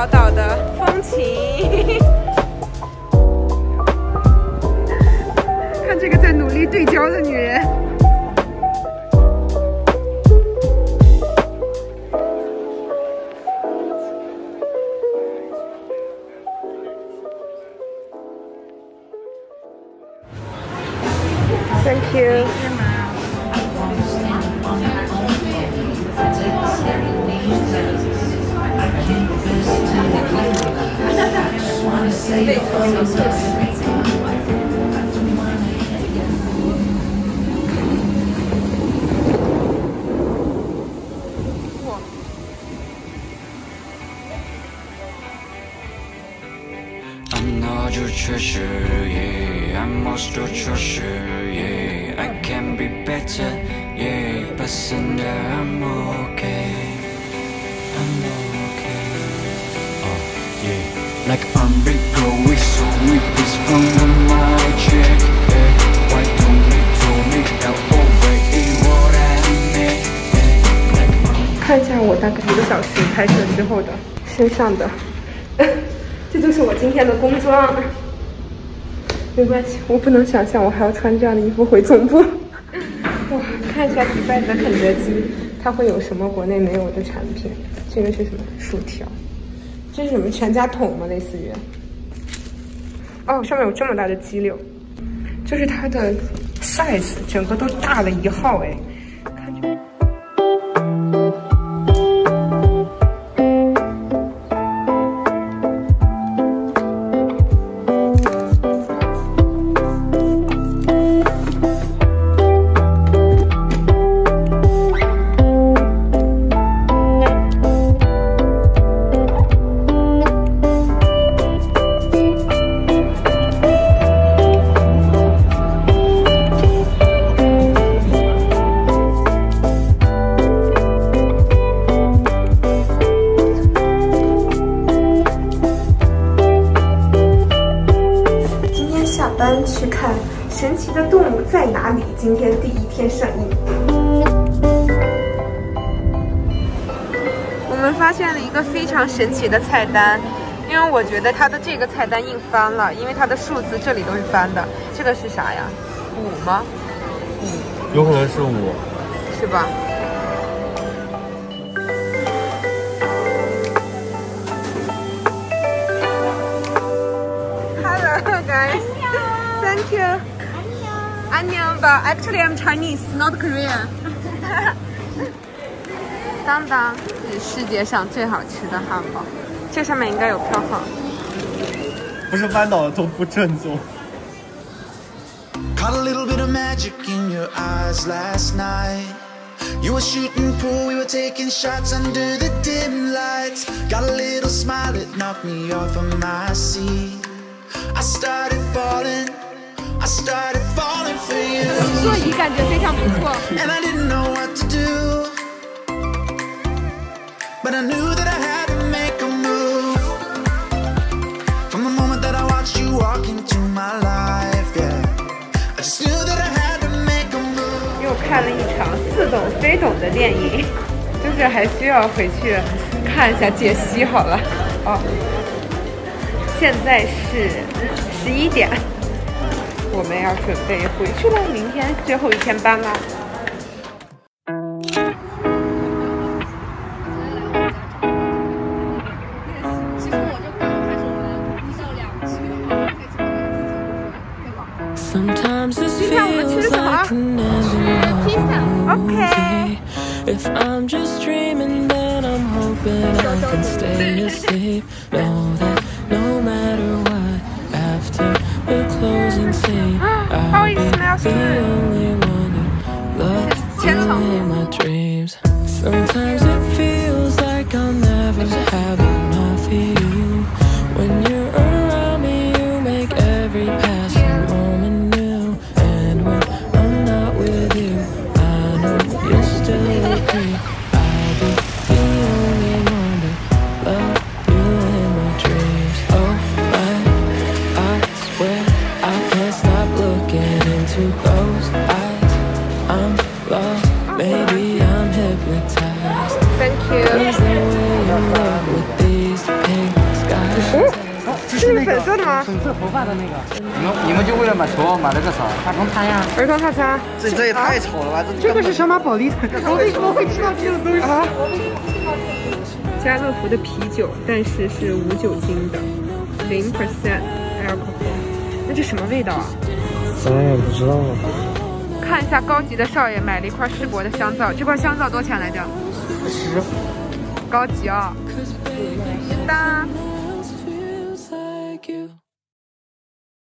小岛的风情。看这个在努力对焦的女人。Thank you. I'm not your treasure, yeah. I'm most your treasure, yeah. I can be better, yeah. But in I'm okay. Like I'm big girl, we so we this from the my check, yeah, why don't you tell me now over what I mean, like 看一下我大概一个小时拍摄之后的身上的。这就是我今天的工装，没关系，我不能想象我还要穿这样的衣服回总部。哇，看一下迪拜的肯德基，它会有什么国内没有的产品？这个是什么？薯条？这是什么全家桶吗？类似于？哦，上面有这么大的鸡柳，就是它的 size 整个都大了一号哎。去神奇的动物在哪里》，今天第一天上映。我们发现了一个非常神奇的菜单，因为我觉得它的这个菜单印翻了，因为它的数字这里都是翻的。这个是啥呀？五吗？五，有可能是五，是吧？Thank you. Annyeong. But actually, I'm Chinese, not Korean. 当当是世界上最好吃的汉堡，这上面应该有票号。不是翻倒的都不正宗。Caught a little bit of magic in your eyes last night. You were shooting pool, we were taking shots under the dim lights. Got a little smile that knocked me off of my seat. I started falling. 座椅感觉非常不错。又看了一场似懂非懂的电影，就是还需要回去看一下解析好了。哦，现在是十一点。我们要准备回去了，明天最后一天班啦。其实我就刚开始一到两期的话，可以从今天我们吃什么？披萨。OK。oh, only smells good. It's 千层。色的吗？粉色头发的那个，你们你们就为了买球买了个啥？儿童餐呀。儿童套餐。这这也太丑了吧！这这个是小马宝莉的，我为什么会知道这种东西啊？家乐福的啤酒，但是是无酒精的，零 percent alcohol。那这什么味道啊？咱也不知道。看一下高级的少爷买了一块世博的香皂，这块香皂多少钱来着？十。高级啊！当。